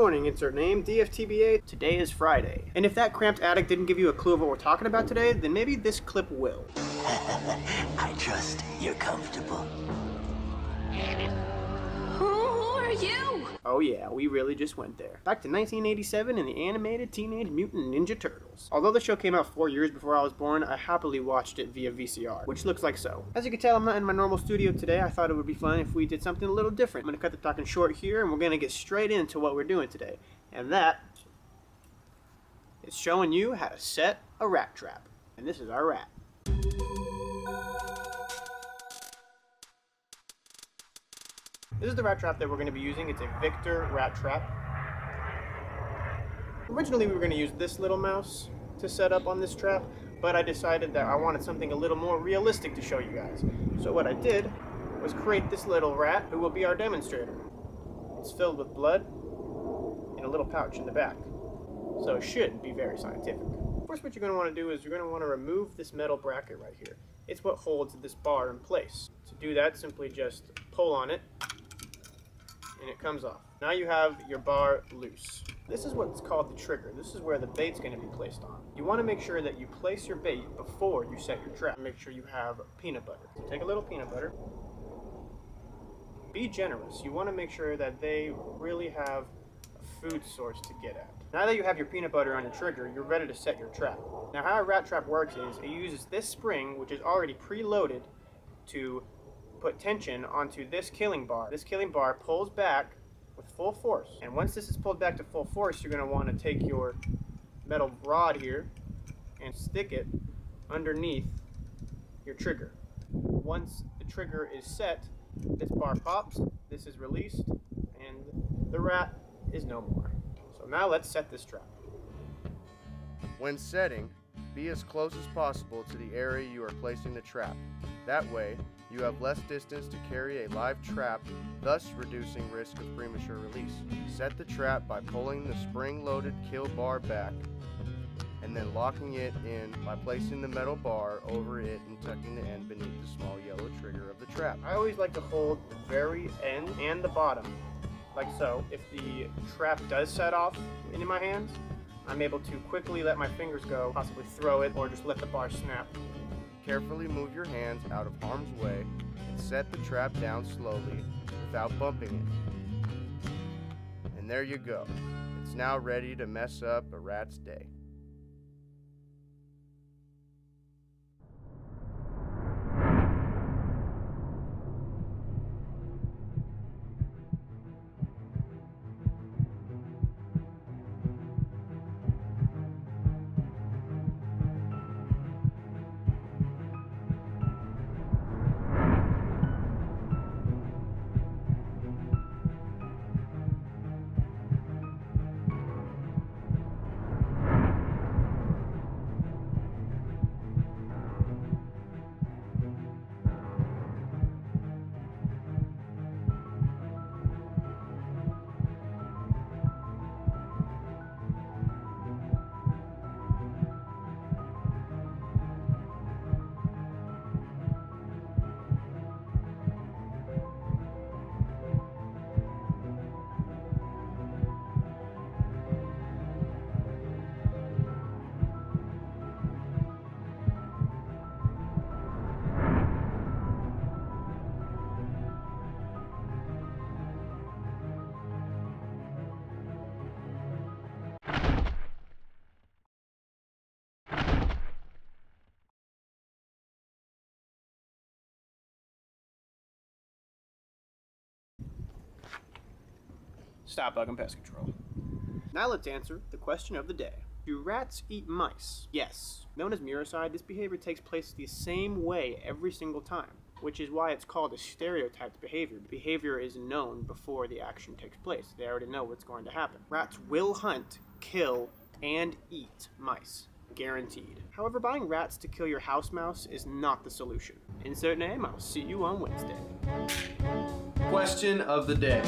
morning, insert name, DFTBA. Today is Friday. And if that cramped attic didn't give you a clue of what we're talking about today, then maybe this clip will. I trust you're comfortable. Who are you? Oh yeah, we really just went there. Back to 1987 in the animated Teenage Mutant Ninja Turtles. Although the show came out four years before I was born, I happily watched it via VCR, which looks like so. As you can tell, I'm not in my normal studio today. I thought it would be fun if we did something a little different. I'm gonna cut the talking short here, and we're gonna get straight into what we're doing today. And that is showing you how to set a rat trap. And this is our rat. This is the rat trap that we're going to be using. It's a Victor rat trap. Originally we were going to use this little mouse to set up on this trap, but I decided that I wanted something a little more realistic to show you guys. So what I did was create this little rat who will be our demonstrator. It's filled with blood in a little pouch in the back. So it should be very scientific. First what you're going to want to do is you're going to want to remove this metal bracket right here. It's what holds this bar in place. To do that, simply just pull on it and it comes off. Now you have your bar loose. This is what's called the trigger. This is where the bait's going to be placed on. You want to make sure that you place your bait before you set your trap. Make sure you have peanut butter. So take a little peanut butter. Be generous. You want to make sure that they really have a food source to get at. Now that you have your peanut butter on your trigger, you're ready to set your trap. Now how a rat trap works is it uses this spring, which is already preloaded, to put tension onto this killing bar. This killing bar pulls back with full force. And once this is pulled back to full force, you're going to want to take your metal rod here and stick it underneath your trigger. Once the trigger is set, this bar pops, this is released, and the rat is no more. So now let's set this trap. When setting, be as close as possible to the area you are placing the trap. That way, you have less distance to carry a live trap, thus reducing risk of premature release. Set the trap by pulling the spring-loaded kill bar back and then locking it in by placing the metal bar over it and tucking the end beneath the small yellow trigger of the trap. I always like to hold the very end and the bottom, like so. If the trap does set off into my hands, I'm able to quickly let my fingers go, possibly throw it, or just let the bar snap. Carefully move your hands out of harm's way and set the trap down slowly without bumping it. And there you go. It's now ready to mess up a rat's day. Stop Buggn pest control. Now let's answer the question of the day. Do rats eat mice? Yes. Known as muricide, this behavior takes place the same way every single time, which is why it's called a stereotyped behavior. Behavior is known before the action takes place. They already know what's going to happen. Rats will hunt, kill, and eat mice. Guaranteed. However, buying rats to kill your house mouse is not the solution. Insert name, I'll see you on Wednesday. Question of the day